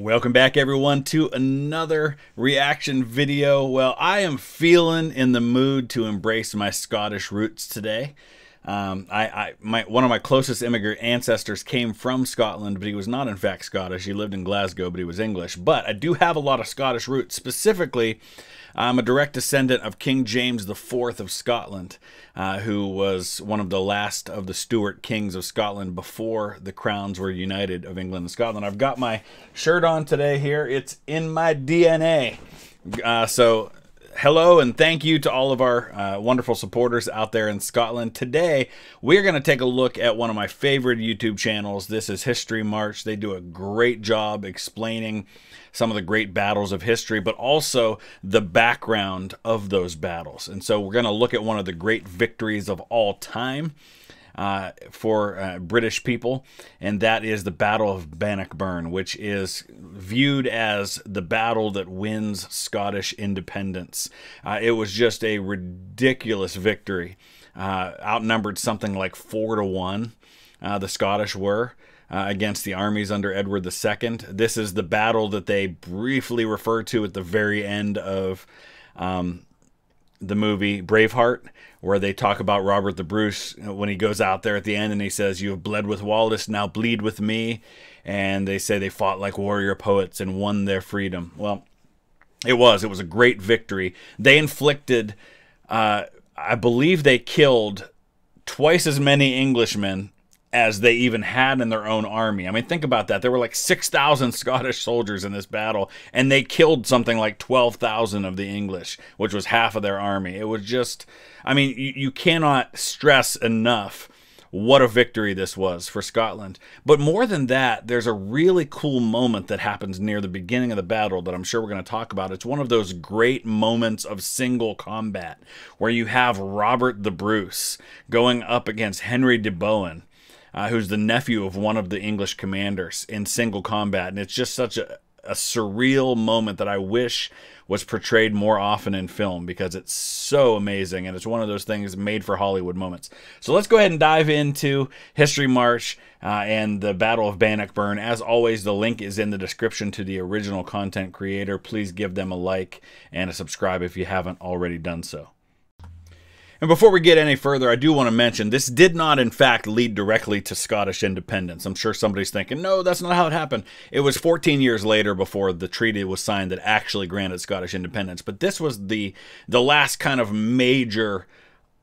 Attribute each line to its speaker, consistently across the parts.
Speaker 1: Welcome back everyone to another reaction video. Well, I am feeling in the mood to embrace my Scottish roots today. Um, I, I my, one of my closest immigrant ancestors came from Scotland, but he was not in fact Scottish. He lived in Glasgow, but he was English. But I do have a lot of Scottish roots, specifically I'm a direct descendant of King James IV of Scotland, uh, who was one of the last of the Stuart kings of Scotland before the crowns were united of England and Scotland. I've got my shirt on today here. It's in my DNA. Uh, so hello and thank you to all of our uh, wonderful supporters out there in Scotland. Today, we're going to take a look at one of my favorite YouTube channels. This is History Marche. They do a great job explaining some of the great battles of history, but also the background of those battles. And so we're going to look at one of the great victories of all time. Uh, for uh, British people, and that is the Battle of Bannockburn, which is viewed as the battle that wins Scottish independence. Uh, it was just a ridiculous victory, uh, outnumbered something like four to one. Uh, the Scottish were uh, against the armies under Edward II. This is the battle that they briefly refer to at the very end of um, the movie Braveheart, where they talk about Robert the Bruce when he goes out there at the end and he says, You have bled with Wallace, now bleed with me. And they say they fought like warrior poets and won their freedom. Well, it was. It was a great victory. They inflicted, uh, I believe they killed twice as many Englishmen as they even had in their own army. I mean, think about that. There were like 6,000 Scottish soldiers in this battle, and they killed something like 12,000 of the English, which was half of their army. It was just, I mean, you, you cannot stress enough what a victory this was for Scotland. But more than that, there's a really cool moment that happens near the beginning of the battle that I'm sure we're going to talk about. It's one of those great moments of single combat where you have Robert the Bruce going up against Henry de Bohun uh, who's the nephew of one of the English commanders in single combat. And it's just such a, a surreal moment that I wish was portrayed more often in film because it's so amazing and it's one of those things made for Hollywood moments. So let's go ahead and dive into History Marche uh, and the Battle of Bannockburn. As always, the link is in the description to the original content creator. Please give them a like and a subscribe if you haven't already done so. And before we get any further, I do want to mention this did not, in fact, lead directly to Scottish independence. I'm sure somebody's thinking, no, that's not how it happened. It was 14 years later before the treaty was signed that actually granted Scottish independence. But this was the the last kind of major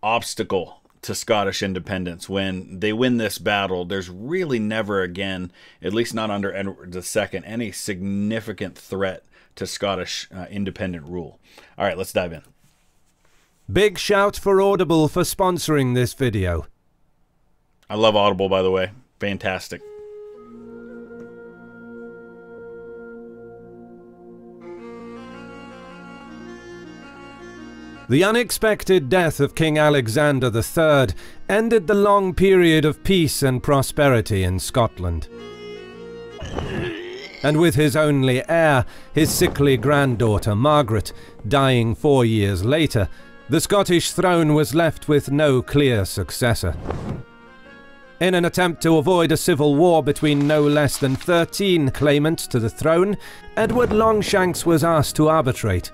Speaker 1: obstacle to Scottish independence. When they win this battle, there's really never again, at least not under Edward II, any significant threat to Scottish uh, independent rule. All right, let's dive in.
Speaker 2: Big shout for Audible for sponsoring this video.
Speaker 1: I love Audible, by the way. Fantastic.
Speaker 2: The unexpected death of King Alexander III ended the long period of peace and prosperity in Scotland. And with his only heir, his sickly granddaughter Margaret, dying four years later, the Scottish throne was left with no clear successor. In an attempt to avoid a civil war between no less than 13 claimants to the throne, Edward Longshanks was asked to arbitrate.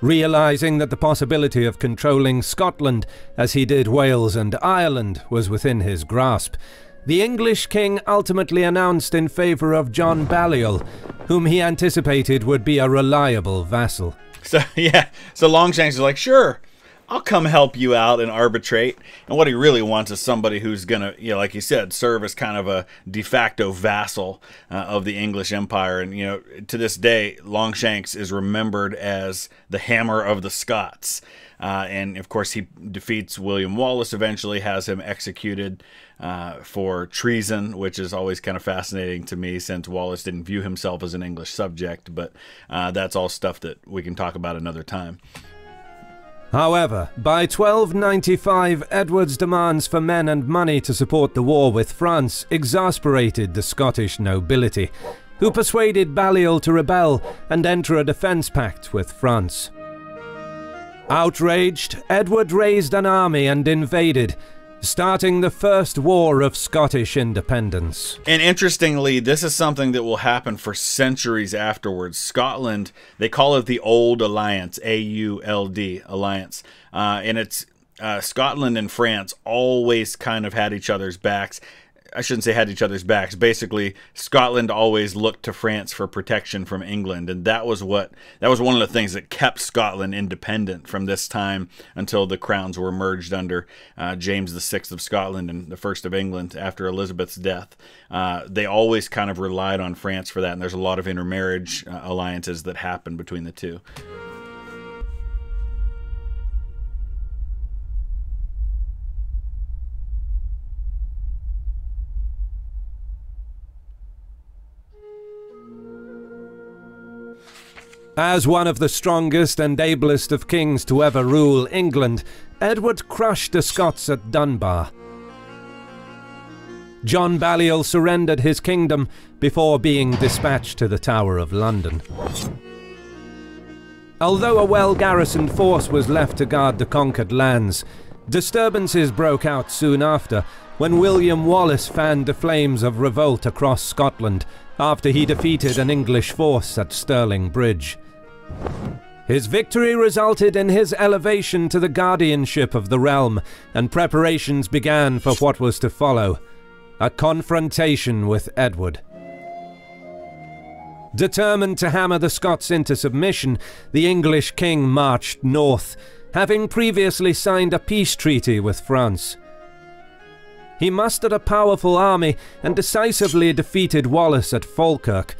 Speaker 2: Realising that the possibility of controlling Scotland, as he did Wales and Ireland, was within his grasp, the English king ultimately announced in favour of John Balliol, whom he anticipated would be a reliable vassal.
Speaker 1: So yeah, so Longshanks is like, sure, I'll come help you out and arbitrate. And what he really wants is somebody who's gonna, you know, like you said, serve as kind of a de facto vassal uh, of the English Empire. And you know, to this day, Longshanks is remembered as the Hammer of the Scots. Uh, and of course, he defeats William Wallace. Eventually, has him executed uh, for treason, which is always kind of fascinating to me, since Wallace didn't view himself as an English subject. But uh, that's all stuff that we can talk about another time.
Speaker 2: However, by 1295, Edward's demands for men and money to support the war with France exasperated the Scottish nobility, who persuaded Balliol to rebel and enter a defence pact with France. Outraged, Edward raised an army and invaded, starting the first war of Scottish independence.
Speaker 1: And interestingly, this is something that will happen for centuries afterwards. Scotland, they call it the Old Alliance, A U L D, Alliance. Uh, and it's uh, Scotland and France always kind of had each other's backs. I shouldn't say had each other's backs. Basically, Scotland always looked to France for protection from England, and that was what that was one of the things that kept Scotland independent from this time until the crowns were merged under uh, James VI of Scotland and the First of England after Elizabeth's death. Uh, they always kind of relied on France for that, and there's a lot of intermarriage uh, alliances that happened between the two.
Speaker 2: As one of the strongest and ablest of kings to ever rule England, Edward crushed the Scots at Dunbar. John Balliol surrendered his kingdom before being dispatched to the Tower of London. Although a well-garrisoned force was left to guard the conquered lands, disturbances broke out soon after when William Wallace fanned the flames of revolt across Scotland after he defeated an English force at Stirling Bridge. His victory resulted in his elevation to the guardianship of the realm, and preparations began for what was to follow a confrontation with Edward. Determined to hammer the Scots into submission, the English king marched north, having previously signed a peace treaty with France. He mustered a powerful army and decisively defeated Wallace at Falkirk,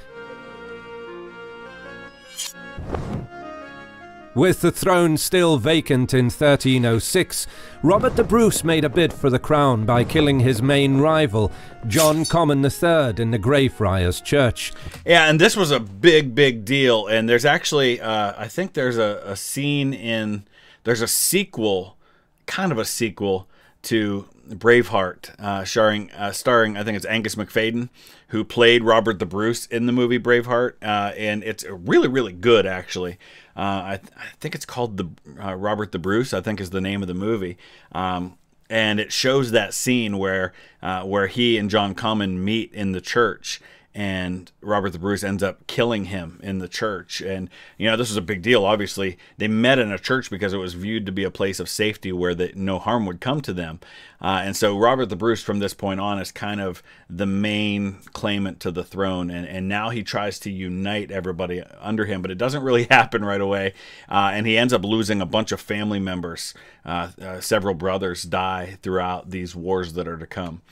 Speaker 2: With the throne still vacant in 1306, Robert the Bruce made a bid for the crown by killing his main rival, John Comyn III, in the Greyfriars Church.
Speaker 1: Yeah, and this was a big, big deal. And there's actually, uh, I think there's a, a scene in, there's a sequel, kind of a sequel to Braveheart, uh, starring, uh, starring I think it's Angus Macfadyen, who played Robert the Bruce in the movie Braveheart, uh, and it's really really good actually. Uh, I, th- I, think it's called the uh, Robert the Bruce. I think is the name of the movie. Um, and it shows that scene where uh, where he and John Comyn meet in the church, and Robert the Bruce ends up killing him in the church. And, you know, this was a big deal. Obviously, they met in a church because it was viewed to be a place of safety where the, no harm would come to them. Uh, and so Robert the Bruce, from this point on, is kind of the main claimant to the throne. And, and now he tries to unite everybody under him, but it doesn't really happen right away. Uh, and he ends up losing a bunch of family members. Uh, uh several brothers die throughout these wars that are to come.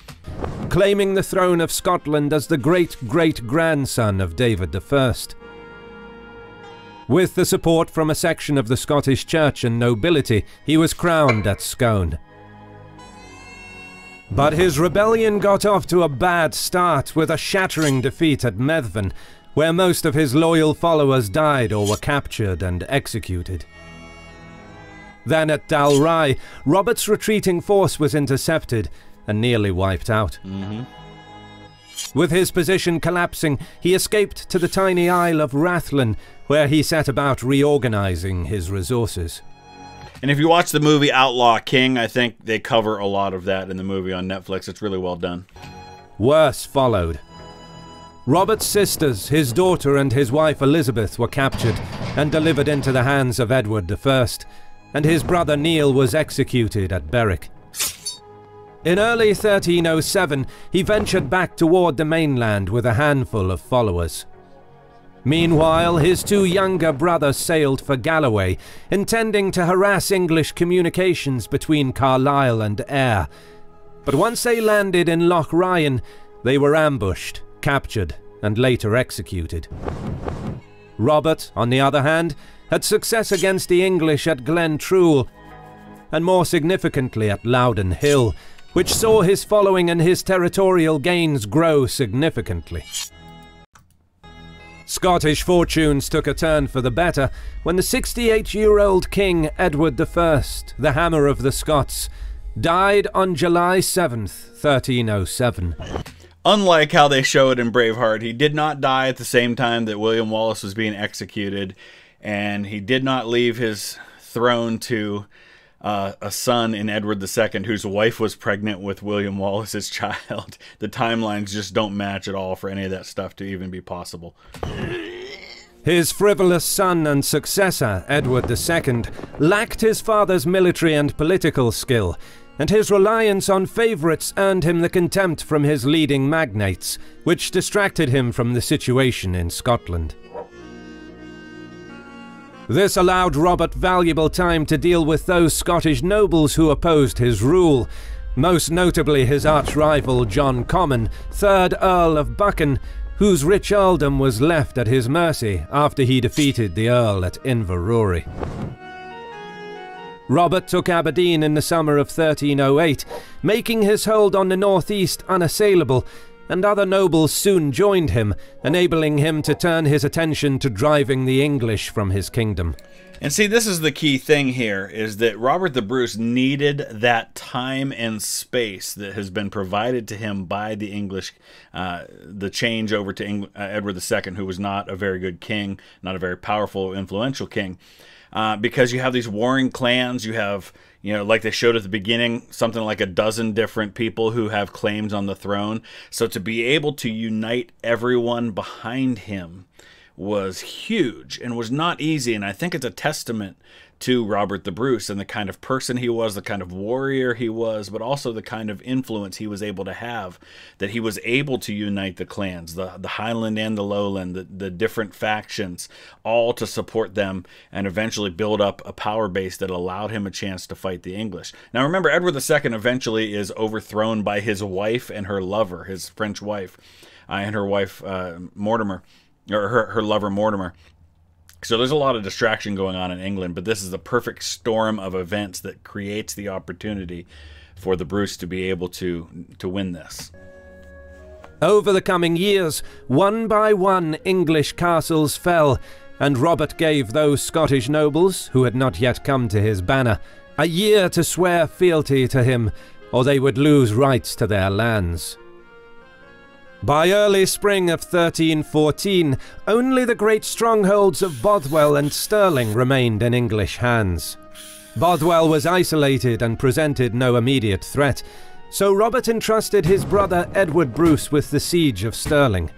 Speaker 2: Claiming the throne of Scotland as the great great grandson of David I. With the support from a section of the Scottish church and nobility, he was crowned at Scone. But his rebellion got off to a bad start with a shattering defeat at Methven, where most of his loyal followers died or were captured and executed. Then at Dalry, Robert's retreating force was intercepted and nearly wiped out.
Speaker 1: Mm -hmm.
Speaker 2: With his position collapsing, he escaped to the tiny isle of Rathlin, where he set about reorganizing his resources.
Speaker 1: And if you watch the movie Outlaw King, I think they cover a lot of that in the movie on Netflix. It's really well done.
Speaker 2: Worse followed. Robert's sisters, his daughter and his wife Elizabeth, were captured and delivered into the hands of Edward I, and his brother Neil was executed at Berwick. In early 1307, he ventured back toward the mainland with a handful of followers. Meanwhile, his two younger brothers sailed for Galloway, intending to harass English communications between Carlisle and Ayr. But once they landed in Loch Ryan, they were ambushed, captured, and later executed. Robert, on the other hand, had success against the English at Glen Trool, and more significantly at Loudon Hill, which saw his following and his territorial gains grow significantly. Scottish fortunes took a turn for the better when the 68-year-old King Edward I, the Hammer of the Scots, died on July 7th, 1307.
Speaker 1: Unlike how they show it in Braveheart, he did not die at the same time that William Wallace was being executed, and he did not leave his throne to uh, a son in Edward II whose wife was pregnant with William Wallace's child. The timelines just don't match at all for any of that stuff to even be possible.
Speaker 2: His frivolous son and successor, Edward II, lacked his father's military and political skill, and his reliance on favourites earned him the contempt from his leading magnates, which distracted him from the situation in Scotland. This allowed Robert valuable time to deal with those Scottish nobles who opposed his rule, most notably his arch-rival John Comyn, 3rd Earl of Buchan, whose rich earldom was left at his mercy after he defeated the Earl at Inverurie. Robert took Aberdeen in the summer of 1308, making his hold on the northeast unassailable, and other nobles soon joined him, enabling him to turn his attention to driving the English from his kingdom.
Speaker 1: And see, this is the key thing here is that Robert the Bruce needed that time and space that has been provided to him by the English, uh, the change over to Eng- uh, Edward II, who was not a very good king, not a very powerful, influential king. Uh, because you have these warring clans, you have you know, like they showed at the beginning, something like a dozen different people who have claims on the throne. So to be able to unite everyone behind him was huge and was not easy. And I think it's a testament to Robert the Bruce and the kind of person he was, the kind of warrior he was, but also the kind of influence he was able to have, that he was able to unite the clans, the, the Highland and the Lowland, the, the different factions, all to support them and eventually build up a power base that allowed him a chance to fight the English. Now remember, Edward II eventually is overthrown by his wife and her lover, his French wife, uh, and her wife, uh, Mortimer, or her, her lover, Mortimer. So there's a lot of distraction going on in England, but this is the perfect storm of events that creates the opportunity for the Bruce to be able to to win this.
Speaker 2: Over the coming years, one by one English castles fell, and Robert gave those Scottish nobles, who had not yet come to his banner, a year to swear fealty to him, or they would lose rights to their lands. By early spring of 1314, only the great strongholds of Bothwell and Stirling remained in English hands. Bothwell was isolated and presented no immediate threat, so Robert entrusted his brother Edward Bruce with the siege of Stirling.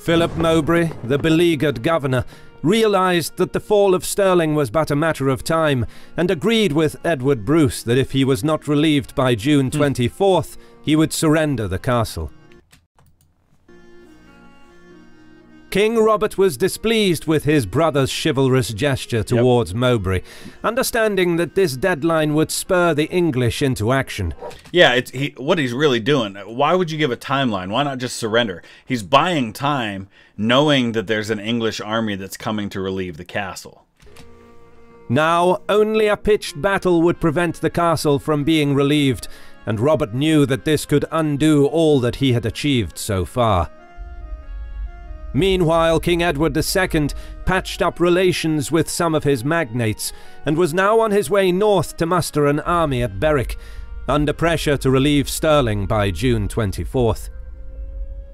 Speaker 2: Philip Mowbray, the beleaguered governor, realized that the fall of Stirling was but a matter of time, and agreed with Edward Bruce that if he was not relieved by June hmm. 24th, he would surrender the castle. King Robert was displeased with his brother's chivalrous gesture towards yep. Mowbray, understanding that this deadline would spur the English into action.
Speaker 1: Yeah, it's he, what he's really doing. Why would you give a timeline? Why not just surrender? He's buying time, knowing that there's an English army that's coming to relieve the castle.
Speaker 2: Now, only a pitched battle would prevent the castle from being relieved, and Robert knew that this could undo all that he had achieved so far. Meanwhile, King Edward II patched up relations with some of his magnates and was now on his way north to muster an army at Berwick, under pressure to relieve Stirling by June 24th.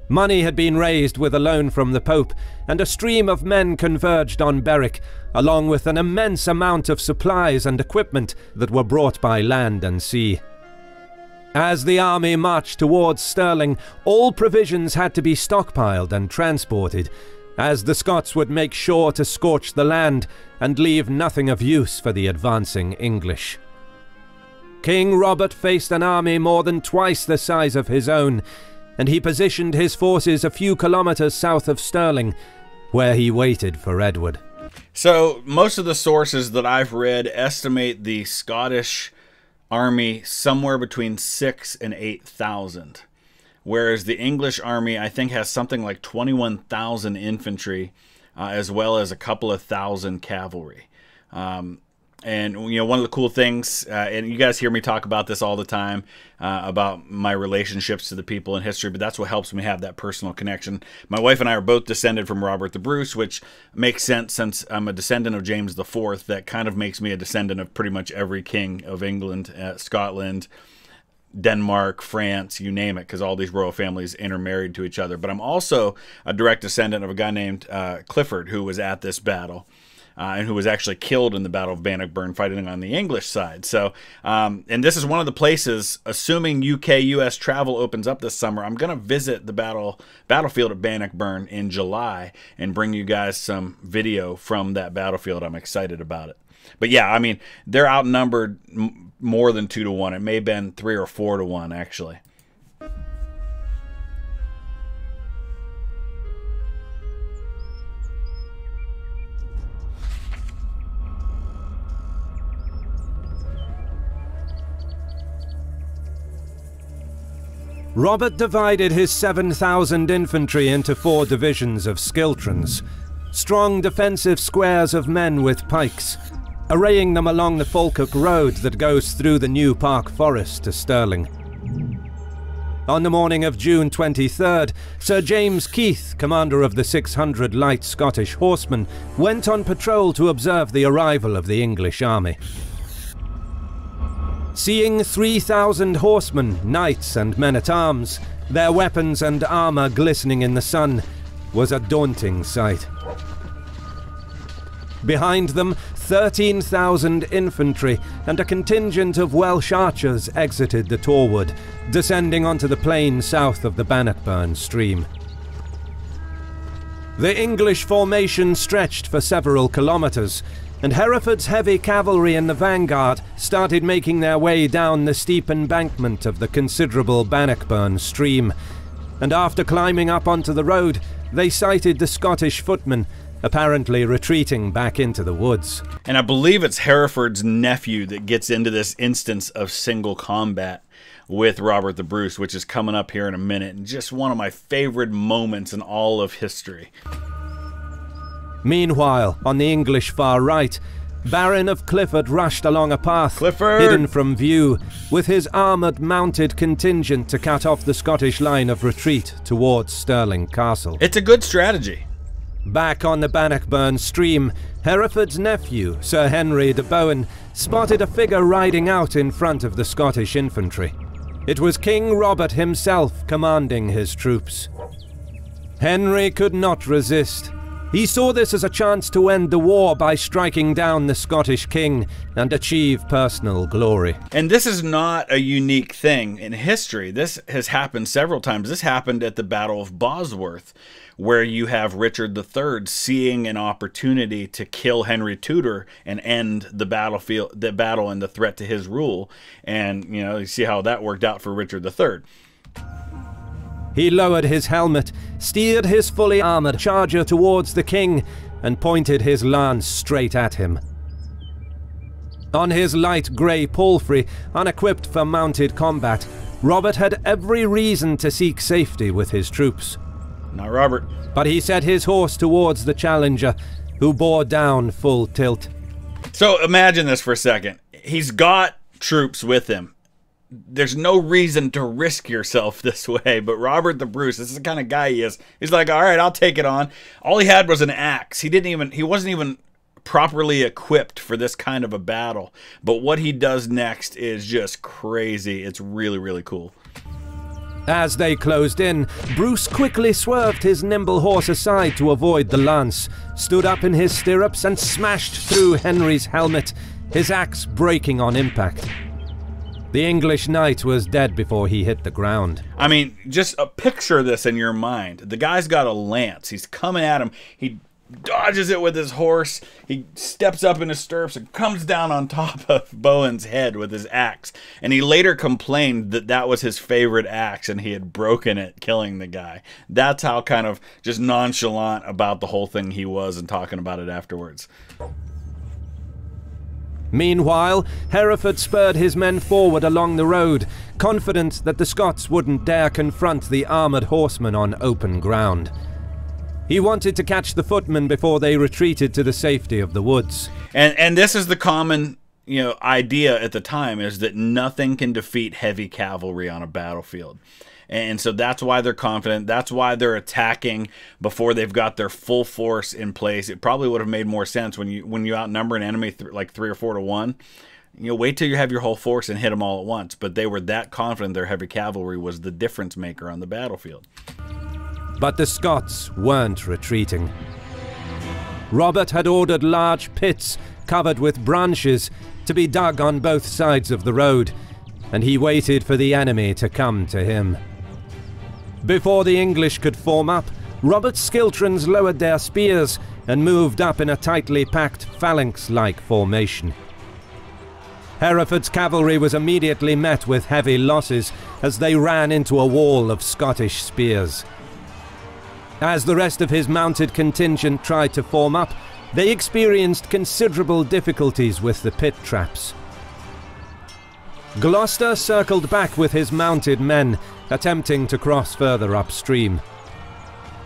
Speaker 2: Money had been raised with a loan from the Pope, and a stream of men converged on Berwick, along with an immense amount of supplies and equipment that were brought by land and sea. As the army marched towards Stirling, all provisions had to be stockpiled and transported, as the Scots would make sure to scorch the land and leave nothing of use for the advancing English. King Robert faced an army more than twice the size of his own, and he positioned his forces a few kilometers south of Stirling, where he waited for Edward.
Speaker 1: So, most of the sources that I've read estimate the Scottish army somewhere between six and eight thousand, whereas the English army I think has something like twenty one thousand infantry, uh, as well as a couple of thousand cavalry. Um, and you know, one of the cool things, uh, and you guys hear me talk about this all the time uh, about my relationships to the people in history, but that's what helps me have that personal connection. My wife and I are both descended from Robert the Bruce, which makes sense since I'm a descendant of James the Fourth. That kind of makes me a descendant of pretty much every king of England, uh, Scotland, Denmark, France, you name it, because all these royal families intermarried to each other. But I'm also a direct descendant of a guy named uh, Clifford, who was at this battle. Uh, and who was actually killed in the Battle of Bannockburn fighting on the English side. So, um, and this is one of the places, assuming UK US travel opens up this summer, I'm going to visit the battle battlefield at Bannockburn in July and bring you guys some video from that battlefield. I'm excited about it. But yeah, I mean, they're outnumbered more than two to one. It may have been three or four to one, actually.
Speaker 2: Robert divided his 7,000 infantry into four divisions of Schiltrons, strong defensive squares of men with pikes, arraying them along the Falkirk Road that goes through the New Park Forest to Stirling. On the morning of June 23rd, Sir James Keith, commander of the 600 light Scottish horsemen, went on patrol to observe the arrival of the English army. Seeing 3,000 horsemen, knights, and men at arms, their weapons and armour glistening in the sun, was a daunting sight. Behind them, 13,000 infantry and a contingent of Welsh archers exited the Torwood, descending onto the plain south of the Bannockburn stream. The English formation stretched for several kilometres, and Hereford's heavy cavalry in the vanguard started making their way down the steep embankment of the considerable Bannockburn stream. And after climbing up onto the road, they sighted the Scottish footmen, apparently retreating back into the woods.
Speaker 1: And I believe it's Hereford's nephew that gets into this instance of single combat with Robert the Bruce, which is coming up here in a minute, and just one of my favorite moments in all of history.
Speaker 2: Meanwhile, on the English far right, Baron of Clifford rushed along a path
Speaker 1: Clifford!
Speaker 2: hidden from view, with his armoured mounted contingent to cut off the Scottish line of retreat towards Stirling Castle.
Speaker 1: It's a good strategy.
Speaker 2: Back on the Bannockburn stream, Hereford's nephew, Sir Henry de Bohun, spotted a figure riding out in front of the Scottish infantry. It was King Robert himself commanding his troops. Henry could not resist. He saw this as a chance to end the war by striking down the Scottish king and achieve personal glory.
Speaker 1: And this is not a unique thing in history. This has happened several times. This happened at the Battle of Bosworth, where you have Richard III seeing an opportunity to kill Henry Tudor and end the battlefield, the battle and the threat to his rule. And you know, you see how that worked out for Richard III.
Speaker 2: He lowered his helmet, steered his fully armoured charger towards the king, and pointed his lance straight at him. On his light grey palfrey, unequipped for mounted combat, Robert had every reason to seek safety with his troops.
Speaker 1: Not Robert.
Speaker 2: But he set his horse towards the challenger, who bore down full tilt.
Speaker 1: So imagine this for a second. He's got troops with him there's no reason to risk yourself this way. But Robert the Bruce, this is the kind of guy he is. He's like, all right, I'll take it on. All he had was an axe. He didn't even, he wasn't even properly equipped for this kind of a battle. But what he does next is just crazy. It's really, really cool.
Speaker 2: As they closed in, Bruce quickly swerved his nimble horse aside to avoid the lance, stood up in his stirrups and smashed through Henry's helmet, his axe breaking on impact. The English knight was dead before he hit the ground.
Speaker 1: I mean, just a picture this in your mind. The guy's got a lance. He's coming at him. He dodges it with his horse. He steps up in his stirrups and comes down on top of Bowen's head with his axe. And he later complained that that was his favorite axe and he had broken it, killing the guy. That's how kind of just nonchalant about the whole thing he was and talking about it afterwards.
Speaker 2: Meanwhile, Hereford spurred his men forward along the road, confident that the Scots wouldn't dare confront the armoured horsemen on open ground. He wanted to catch the footmen before they retreated to the safety of the woods.
Speaker 1: And and this is the common you know idea at the time is that nothing can defeat heavy cavalry on a battlefield. And so that's why they're confident. That's why they're attacking before they've got their full force in place. It probably would have made more sense when you when you outnumber an enemy th like three or four to one. You know, wait till you have your whole force and hit them all at once. But they were that confident their heavy cavalry was the difference maker on the battlefield.
Speaker 2: But the Scots weren't retreating. Robert had ordered large pits covered with branches to be dug on both sides of the road, and he waited for the enemy to come to him. Before the English could form up, Robert Schiltrons lowered their spears and moved up in a tightly packed phalanx-like formation. Hereford's cavalry was immediately met with heavy losses as they ran into a wall of Scottish spears. As the rest of his mounted contingent tried to form up, they experienced considerable difficulties with the pit traps. Gloucester circled back with his mounted men, attempting to cross further upstream.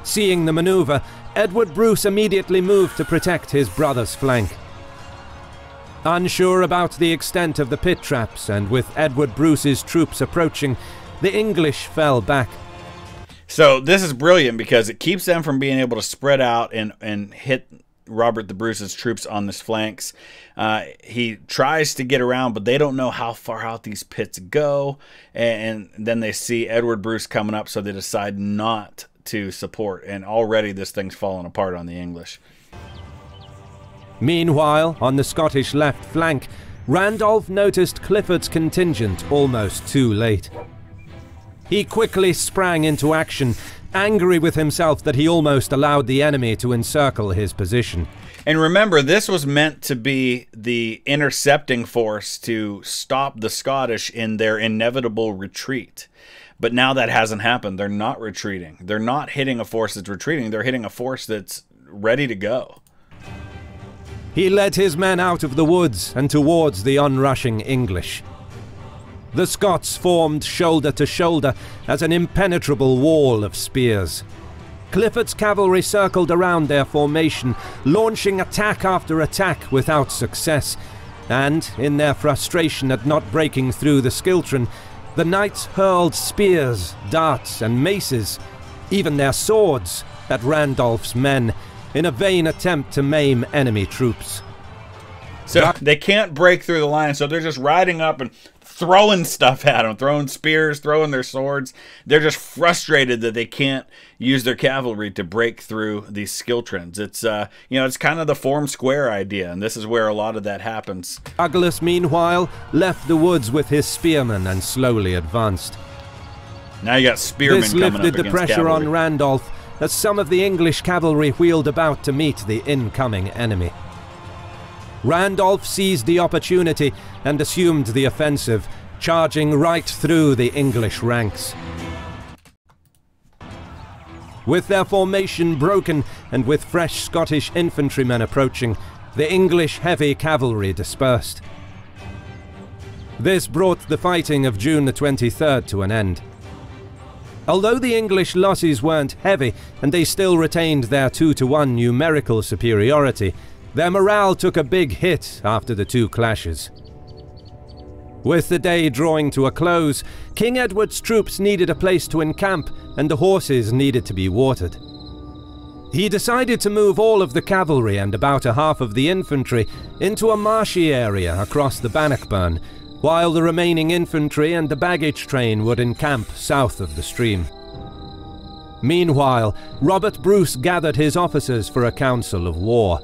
Speaker 2: Seeing the maneuver, Edward Bruce immediately moved to protect his brother's flank. Unsure about the extent of the pit traps, and with Edward Bruce's troops approaching, the English fell back.
Speaker 1: So this is brilliant because it keeps them from being able to spread out and, and hit Robert the Bruce's troops on his flanks. Uh, he tries to get around, but they don't know how far out these pits go. And, and then they see Edward Bruce coming up, so they decide not to support. And already this thing's falling apart on the English.
Speaker 2: Meanwhile, on the Scottish left flank, Randolph noticed Clifford's contingent almost too late. He quickly sprang into action angry with himself that he almost allowed the enemy to encircle his position.
Speaker 1: And remember, this was meant to be the intercepting force to stop the Scottish in their inevitable retreat. But now that hasn't happened. They're not retreating. They're not hitting a force that's retreating. They're hitting a force that's ready to go.
Speaker 2: He led his men out of the woods and towards the onrushing English. The Scots formed shoulder to shoulder as an impenetrable wall of spears. Clifford's cavalry circled around their formation, launching attack after attack without success, and, in their frustration at not breaking through the Schiltron, the knights hurled spears, darts, and maces, even their swords, at Randolph's men, in a vain attempt to maim enemy troops.
Speaker 1: So they can't break through the line, so they're just riding up and throwing stuff at them, throwing spears, throwing their swords. They're just frustrated that they can't use their cavalry to break through these schiltrons. It's uh, you know, it's kind of the form square idea, and this is where a lot of that happens.
Speaker 2: Douglas, meanwhile, left the woods with his spearmen and slowly advanced.
Speaker 1: Now you got spearmen
Speaker 2: This
Speaker 1: coming
Speaker 2: lifted the pressure
Speaker 1: cavalry.
Speaker 2: on Randolph as some of the English cavalry wheeled about to meet the incoming enemy. Randolph seized the opportunity and assumed the offensive, charging right through the English ranks. With their formation broken and with fresh Scottish infantrymen approaching, the English heavy cavalry dispersed. This brought the fighting of June the 23rd to an end. Although the English losses weren't heavy and they still retained their 2 to 1 numerical superiority, their morale took a big hit after the two clashes. With the day drawing to a close, King Edward's troops needed a place to encamp and the horses needed to be watered. He decided to move all of the cavalry and about a half of the infantry into a marshy area across the Bannockburn, while the remaining infantry and the baggage train would encamp south of the stream. Meanwhile, Robert Bruce gathered his officers for a council of war.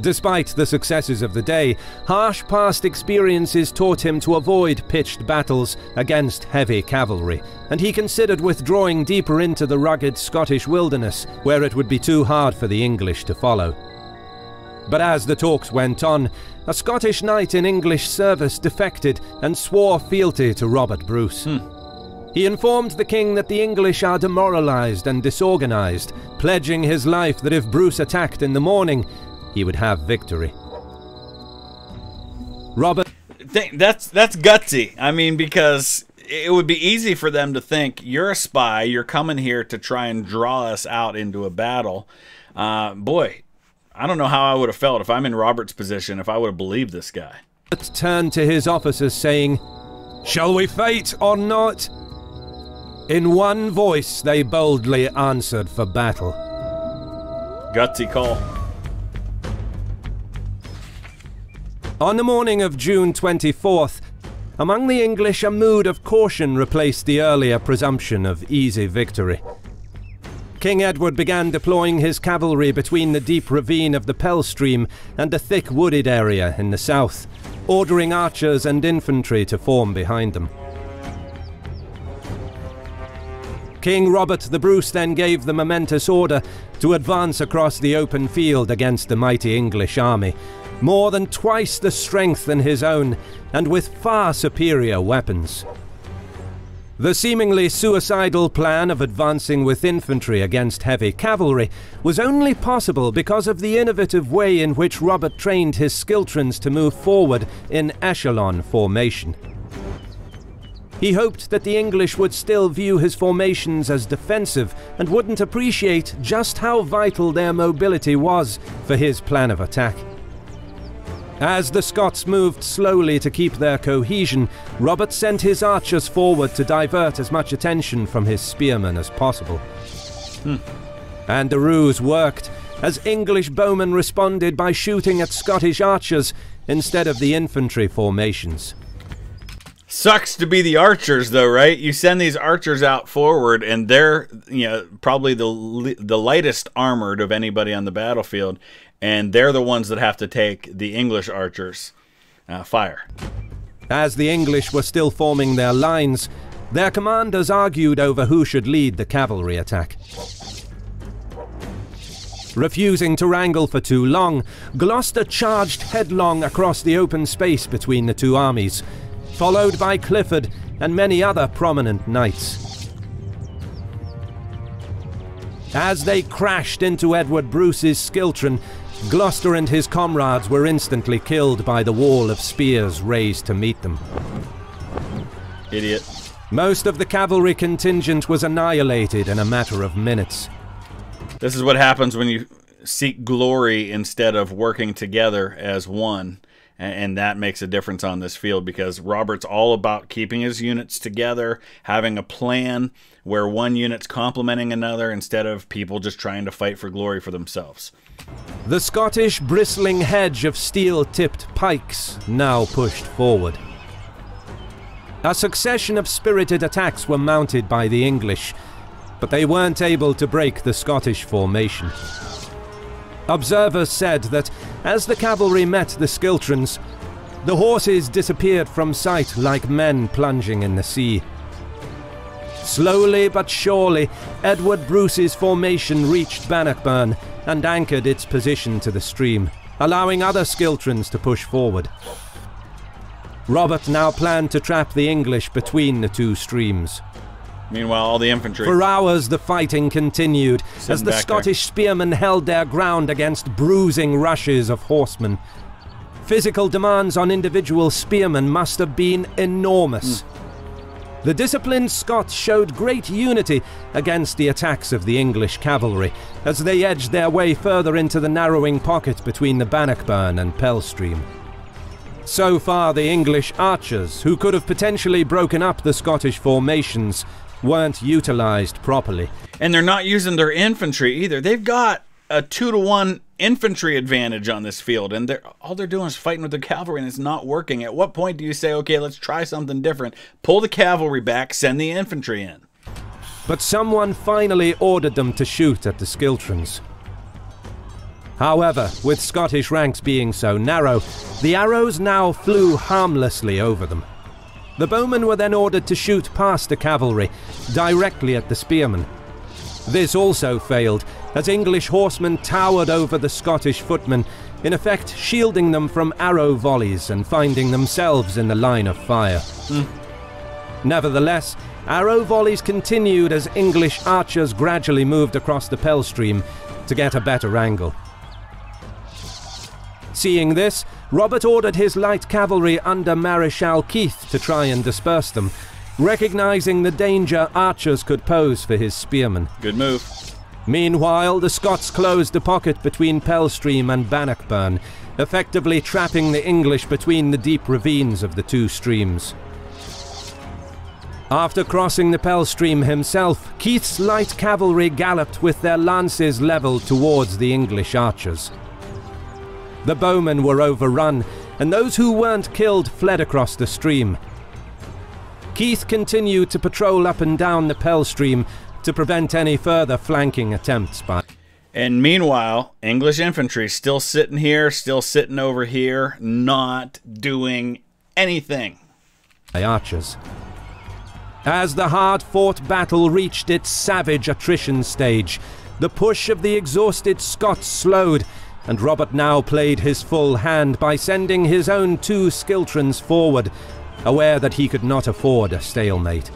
Speaker 2: Despite the successes of the day, harsh past experiences taught him to avoid pitched battles against heavy cavalry, and he considered withdrawing deeper into the rugged Scottish wilderness, where it would be too hard for the English to follow. But as the talks went on, a Scottish knight in English service defected and swore fealty to Robert Bruce. Hmm. He informed the king that the English are demoralized and disorganized, pledging his life that if Bruce attacked in the morning, he would have victory. Robert
Speaker 1: that's that's gutsy. I mean, because it would be easy for them to think you're a spy. You're coming here to try and draw us out into a battle. Uh, boy, I don't know how I would have felt if I'm in Robert's position. If I would have believed this guy.
Speaker 2: turned to his officers, saying, Shall we fight or not? In one voice, they boldly answered for battle.
Speaker 1: Gutsy call.
Speaker 2: On the morning of June 24th, among the English, a mood of caution replaced the earlier presumption of easy victory. King Edward began deploying his cavalry between the deep ravine of the Pell Stream and a thick wooded area in the south, ordering archers and infantry to form behind them. King Robert the Bruce then gave the momentous order to advance across the open field against the mighty English army, more than twice the strength than his own, and with far superior weapons. The seemingly suicidal plan of advancing with infantry against heavy cavalry was only possible because of the innovative way in which Robert trained his schiltrons to move forward in echelon formation. He hoped that the English would still view his formations as defensive and wouldn't appreciate just how vital their mobility was for his plan of attack. As the Scots moved slowly to keep their cohesion, Robert sent his archers forward to divert as much attention from his spearmen as possible. Hmm. And the ruse worked, as English bowmen responded by shooting at Scottish archers instead of the infantry formations.
Speaker 1: Sucks to be the archers, though, right? You send these archers out forward, and they're you know probably the the lightest armored of anybody on the battlefield, and they're the ones that have to take the English archers' uh, fire.
Speaker 2: As the English were still forming their lines, their commanders argued over who should lead the cavalry attack. Refusing to wrangle for too long, Gloucester charged headlong across the open space between the two armies, followed by Clifford and many other prominent knights. As they crashed into Edward Bruce's Schiltron, Gloucester and his comrades were instantly killed by the wall of spears raised to meet them.
Speaker 1: Idiot.
Speaker 2: Most of the cavalry contingent was annihilated in a matter of minutes.
Speaker 1: This is what happens when you seek glory instead of working together as one and that makes a difference on this field because Robert's all about keeping his units together, having a plan where one unit's complementing another instead of people just trying to fight for glory for themselves.
Speaker 2: The Scottish bristling hedge of steel-tipped pikes now pushed forward. A succession of spirited attacks were mounted by the English, but they weren't able to break the Scottish formation. Observers said that as the cavalry met the Schiltrons, the horses disappeared from sight like men plunging in the sea. Slowly but surely, Edward Bruce's formation reached Bannockburn and anchored its position to the stream, allowing other Schiltrons to push forward. Robert now planned to trap the English between the two streams.
Speaker 1: Meanwhile, all the infantry.
Speaker 2: For hours, the fighting continued as the Scottish there. spearmen held their ground against bruising rushes of horsemen. Physical demands on individual spearmen must have been enormous. Mm. The disciplined Scots showed great unity against the attacks of the English cavalry as they edged their way further into the narrowing pocket between the Bannockburn and Pell Stream. So far, the English archers, who could have potentially broken up the Scottish formations, weren't utilized properly.
Speaker 1: And they're not using their infantry either. They've got a two to one infantry advantage on this field, and they're all they're doing is fighting with the cavalry, and it's not working. At what point do you say, okay, let's try something different? Pull the cavalry back, send the infantry in.
Speaker 2: But someone finally ordered them to shoot at the Schiltrons. However, with Scottish ranks being so narrow, the arrows now flew harmlessly over them. The bowmen were then ordered to shoot past the cavalry, directly at the spearmen. This also failed, as English horsemen towered over the Scottish footmen, in effect shielding them from arrow volleys and finding themselves in the line of fire. Mm. Nevertheless, arrow volleys continued as English archers gradually moved across the Pell Stream to get a better angle. Seeing this, Robert ordered his light cavalry under Marischal Keith to try and disperse them, recognizing the danger archers could pose for his spearmen.
Speaker 1: Good move.
Speaker 2: Meanwhile, the Scots closed the pocket between Pellstream and Bannockburn, effectively trapping the English between the deep ravines of the two streams. After crossing the Pell Stream himself, Keith's light cavalry galloped with their lances levelled towards the English archers. The bowmen were overrun, and those who weren't killed fled across the stream. Keith continued to patrol up and down the Pell Stream, to prevent any further flanking attempts by.
Speaker 1: And meanwhile, English infantry still sitting here, still sitting over here, not doing anything.
Speaker 2: By archers. As the hard fought battle reached its savage attrition stage, the push of the exhausted Scots slowed, and Robert now played his full hand by sending his own two schiltrons forward, aware that he could not afford a stalemate.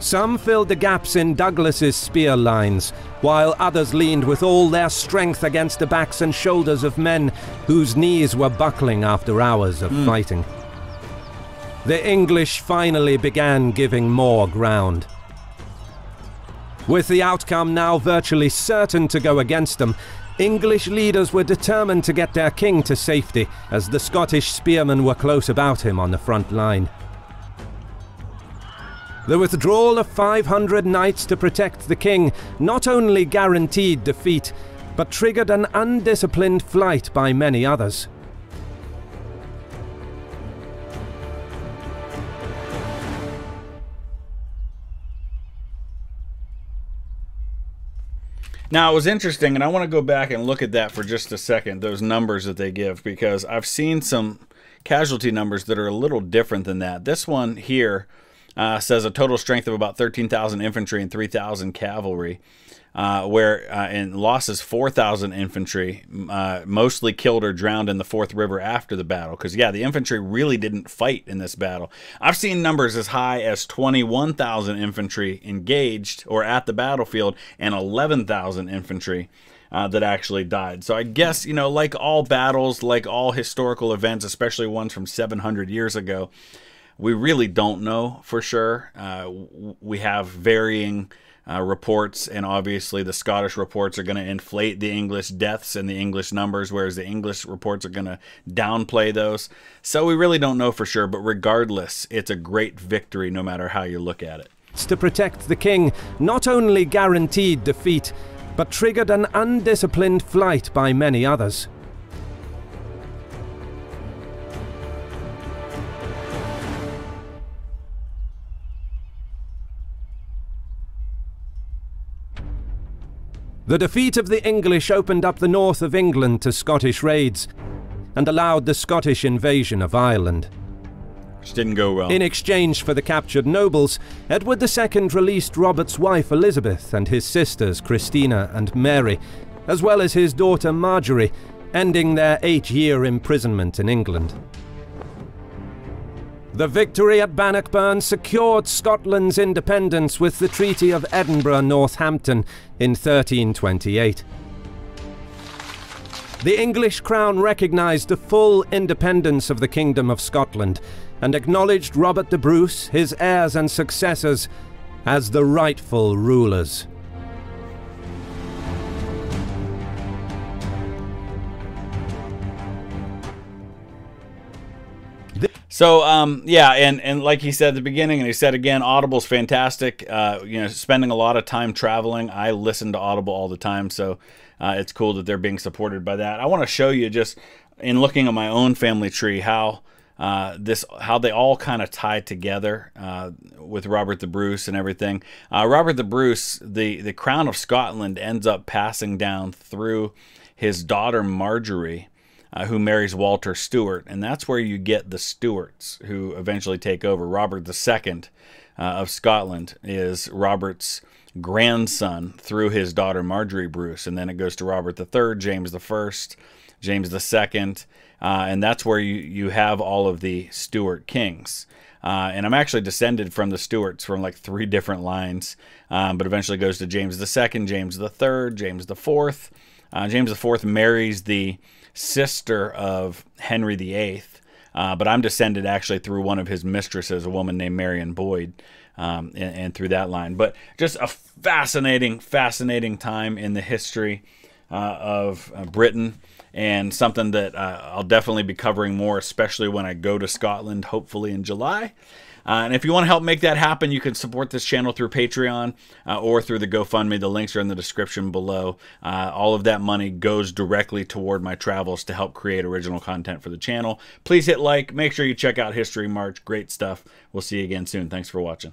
Speaker 2: Some filled the gaps in Douglas's spear lines, while others leaned with all their strength against the backs and shoulders of men whose knees were buckling after hours of mm. fighting. The English finally began giving more ground. With the outcome now virtually certain to go against them, English leaders were determined to get their king to safety, as the Scottish spearmen were close about him on the front line. The withdrawal of 500 knights to protect the king not only guaranteed defeat, but triggered an undisciplined flight by many others.
Speaker 1: Now, it was interesting, and I want to go back and look at that for just a second, those numbers that they give, because I've seen some casualty numbers that are a little different than that. This one here uh, says a total strength of about 13,000 infantry and 3,000 cavalry. Uh, where uh, in losses 4,000 infantry, uh, mostly killed or drowned in the Forth River after the battle. Because, yeah, the infantry really didn't fight in this battle. I've seen numbers as high as 21,000 infantry engaged or at the battlefield and 11,000 infantry. Uh, that actually died. So I guess, you know, like all battles, like all historical events, especially ones from 700 years ago, we really don't know for sure. Uh, we have varying uh, reports, and obviously the Scottish reports are going to inflate the English deaths and the English numbers, whereas the English reports are going to downplay those. So we really don't know for sure, but regardless, it's a great victory no matter how you look at it.
Speaker 2: To protect the king not only guaranteed defeat, but triggered an undisciplined flight by many others. The defeat of the English opened up the north of England to Scottish raids and allowed the Scottish invasion of Ireland.
Speaker 1: Which didn't go well.
Speaker 2: In exchange for the captured nobles, Edward II released Robert's wife Elizabeth and his sisters Christina and Mary, as well as his daughter Marjorie, ending their eight-year imprisonment in England. The victory at Bannockburn secured Scotland's independence with the Treaty of Edinburgh Northampton in 1328. The English crown recognised the full independence of the Kingdom of Scotland and acknowledged Robert the Bruce, his heirs and successors, as the rightful rulers.
Speaker 1: So um, yeah, and and like he said at the beginning, and he said again, Audible's fantastic. Uh, you know, spending a lot of time traveling. I listen to Audible all the time, so uh, it's cool that they're being supported by that. I want to show you just in looking at my own family tree how. Uh, this how they all kind of tie together uh, with Robert the Bruce and everything. Uh, Robert the Bruce, the the crown of Scotland ends up passing down through his daughter Marjorie, uh, who marries Walter Stewart, and that's where you get the Stuarts, who eventually take over. Robert II uh, of Scotland is Robert's grandson through his daughter Marjorie Bruce, and then it goes to Robert III, James I, James II, uh, and that's where you, you have all of the Stuart kings. Uh, and I'm actually descended from the Stuarts from like three different lines, um, but eventually goes to James II, James III, James IV. Uh, James IV marries the sister of Henry VIII, uh, but I'm descended actually through one of his mistresses, a woman named Marion Boyd, um, and, and, through that line. But just a fascinating, fascinating time in the history uh, of uh, Britain. And something that uh, I'll definitely be covering more, especially when I go to Scotland, hopefully in July. Uh, and if you want to help make that happen, you can support this channel through Patreon uh, or through the GoFundMe. The links are in the description below. Uh, all of that money goes directly toward my travels to help create original content for the channel. Please hit like. Make sure you check out History Marche. Great stuff. We'll see you again soon. Thanks for watching.